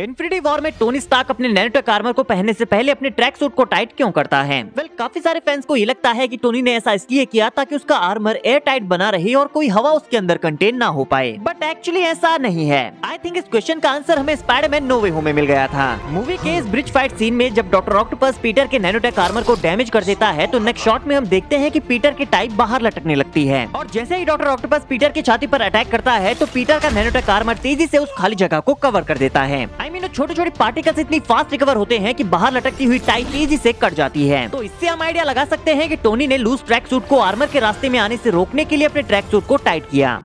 Infinity war में Tony Stark अपने nanotech armour को पहनने से पहले अपने ट्रैक सूट को टाइट क्यों करता है? वेल well, काफ़ी सारे फैंस को ये लगता है कि टोनी ने ऐसा इसलिए किया ताकि उसका आर्मर एयर टाइट बना रहे और कोई हवा उसके अंदर कंटेन ना हो पाए। बट एक्चुअली ऐसा नहीं है। आई थिंक इस क्वेश्चन का आंसर हमें स्पाइडरमैन नो वे में मिल गया था। मूवी के इस ब्रिज फाइट सीन में जब डॉक्टर ऑक्टोपस पीटर के नैनोटेक आर्मर को डैमेज कर देता है तो नेक्स्ट शॉट में हम देखते हैं की पीटर की टाइप बाहर लटकने लगती है। और जैसे ही डॉक्टर ऑक्टोपस पीटर की छाती आरोप अटैक करता है तो पीटर का नैनोटेक आर्मर तेज़ी ऐसी उस खाली जगह को कवर कर देता है। आई मीन छोटे छोटे पार्टिकल्स इतनी फास्ट रिकवर होते हैं कि बाहर लटकती हुई टाई तेज़ी से कट जाती है। तो इससे हम आइडिया लगा सकते हैं कि टोनी ने लूज ट्रैक सूट को आर्मर के रास्ते में आने से रोकने के लिए अपने ट्रैक सूट को टाइट किया।